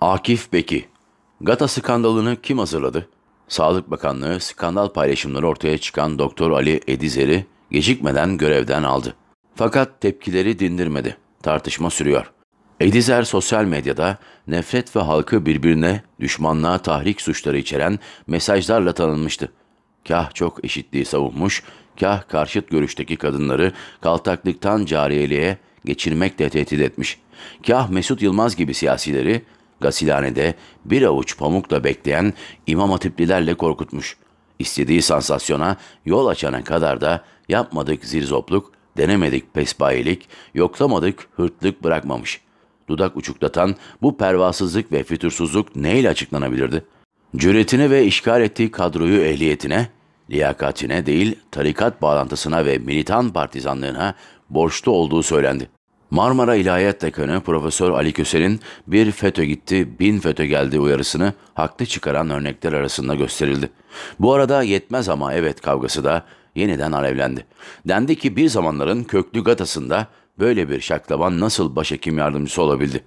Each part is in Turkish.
Akif Beki Gata skandalını kim hazırladı? Sağlık Bakanlığı skandal paylaşımları ortaya çıkan Doktor Ali Edizer'i gecikmeden görevden aldı. Fakat tepkileri dindirmedi. Tartışma sürüyor. Edizer sosyal medyada nefret ve halkı birbirine, düşmanlığa tahrik suçları içeren mesajlarla tanınmıştı. Kah çok eşitliği savunmuş, kah karşıt görüşteki kadınları kaltaklıktan cariyeliğe geçirmekle tehdit etmiş. Kah Mesut Yılmaz gibi siyasileri gasilhanede bir avuç pamukla bekleyen imam hatiplilerle korkutmuş. İstediği sansasyona yol açana kadar da yapmadık zirzopluk, denemedik pespayelik, yoklamadık hırtlık bırakmamış. Dudak uçuklatan bu pervasızlık ve fütursuzluk neyle açıklanabilirdi? Cüretine ve işgal ettiği kadroyu ehliyetine, liyakatine değil tarikat bağlantısına ve militan partizanlığına borçlu olduğu söylendi. Marmara İlahiyat Dekanı Profesör Ali Köse'nin bir FETÖ gitti, bin FETÖ geldi uyarısını haklı çıkaran örnekler arasında gösterildi. Bu arada yetmez ama evet kavgası da yeniden alevlendi. Dendi ki bir zamanların köklü gatasında böyle bir şaklaban nasıl başhekim yardımcısı olabildi?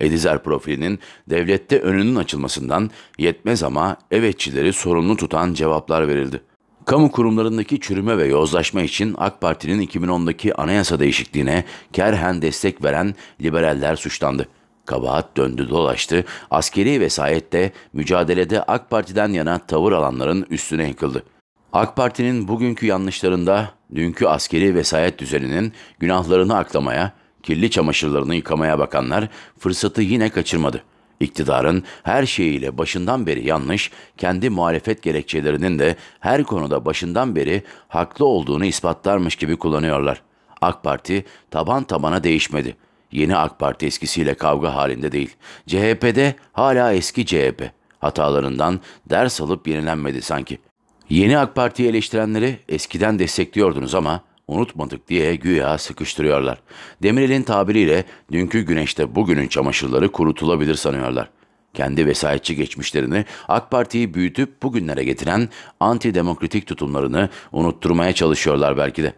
Edizer profilinin devlette önünün açılmasından yetmez ama evetçileri sorumlu tutan cevaplar verildi. Kamu kurumlarındaki çürüme ve yozlaşma için AK Parti'nin 2010'daki anayasa değişikliğine kerhen destek veren liberaller suçlandı. Kabahat döndü dolaştı, askeri vesayette mücadelede AK Parti'den yana tavır alanların üstüne yıkıldı. AK Parti'nin bugünkü yanlışlarında dünkü askeri vesayet düzeninin günahlarını aklamaya, kirli çamaşırlarını yıkamaya bakanlar fırsatı yine kaçırmadı. İktidarın her şeyiyle başından beri yanlış, kendi muhalefet gerekçelerinin de her konuda başından beri haklı olduğunu ispatlarmış gibi kullanıyorlar. AK Parti taban tabana değişmedi. Yeni AK Parti eskisiyle kavga halinde değil. CHP'de hala eski CHP. Hatalarından ders alıp yenilenmedi sanki. Yeni AK Parti'yi eleştirenleri eskiden destekliyordunuz ama unutmadık diye güya sıkıştırıyorlar. Demirel'in tabiriyle dünkü güneşte bugünün çamaşırları kurutulabilir sanıyorlar. Kendi vesayetçi geçmişlerini AK Parti'yi büyütüp bugünlere getiren antidemokratik tutumlarını unutturmaya çalışıyorlar belki de.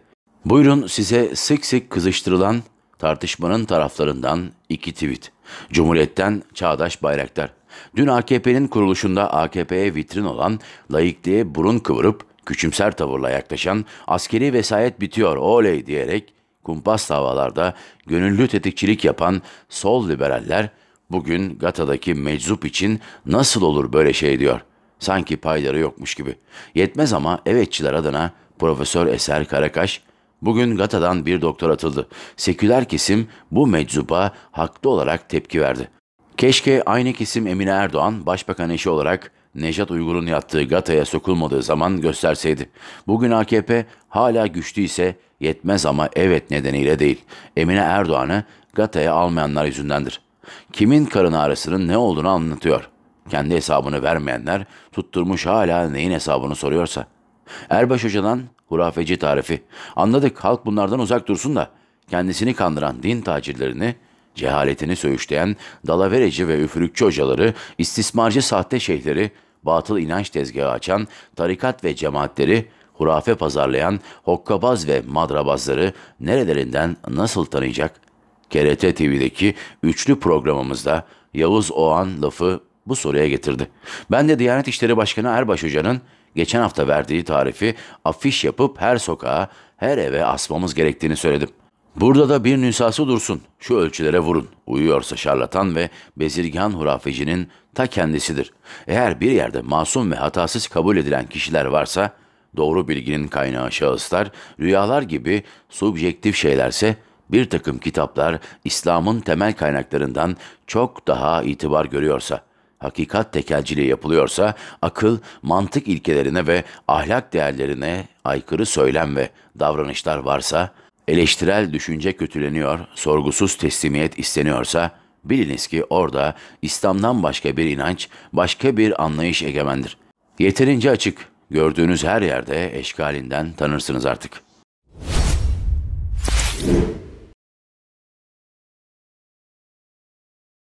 Buyurun size sık sık kızıştırılan tartışmanın taraflarından iki tweet. Cumhuriyet'ten Çağdaş Bayraktar. Dün AKP'nin kuruluşunda AKP'ye vitrin olan laikliğe burun kıvırıp küçümser tavırla yaklaşan askeri vesayet bitiyor oley diyerek kumpas davalarda gönüllü tetikçilik yapan sol liberaller bugün Gata'daki meczup için nasıl olur böyle şey diyor. Sanki payları yokmuş gibi. Yetmez ama evetçiler adına Profesör Eser Karakaş Bugün Gata'dan bir doktor atıldı. Seküler kesim bu meczuba haklı olarak tepki verdi. Keşke aynı kesim Emine Erdoğan başbakan eşi olarak Nejat Uygur'un yattığı Gata'ya sokulmadığı zaman gösterseydi. Bugün AKP hala güçlü ise yetmez ama evet nedeniyle değil. Emine Erdoğan'ı Gata'ya almayanlar yüzündendir. Kimin karın ağrısının ne olduğunu anlatıyor. Kendi hesabını vermeyenler tutturmuş hala neyin hesabını soruyorsa. Erbaş Hoca'dan hurafeci tarifi. Anladık halk bunlardan uzak dursun da kendisini kandıran din tacirlerini cehaletini söğüşleyen dalavereci ve üfürükçü hocaları, istismarcı sahte şeyhleri, batıl inanç tezgahı açan tarikat ve cemaatleri, hurafe pazarlayan hokkabaz ve madrabazları nerelerinden nasıl tanıyacak? KRT TV'deki üçlü programımızda Yavuz Oğan lafı bu soruya getirdi. Ben de Diyanet İşleri Başkanı Erbaş Hoca'nın geçen hafta verdiği tarifi afiş yapıp her sokağa, her eve asmamız gerektiğini söyledim. Burada da bir nüshası dursun, şu ölçülere vurun. Uyuyorsa şarlatan ve bezirgan hurafecinin ta kendisidir. Eğer bir yerde masum ve hatasız kabul edilen kişiler varsa, doğru bilginin kaynağı şahıslar, rüyalar gibi subjektif şeylerse, bir takım kitaplar İslam'ın temel kaynaklarından çok daha itibar görüyorsa, hakikat tekelciliği yapılıyorsa, akıl, mantık ilkelerine ve ahlak değerlerine aykırı söylem ve davranışlar varsa, eleştirel düşünce kötüleniyor, sorgusuz teslimiyet isteniyorsa, biliniz ki orada İslam'dan başka bir inanç, başka bir anlayış egemendir. Yeterince açık, gördüğünüz her yerde eşkalinden tanırsınız artık.''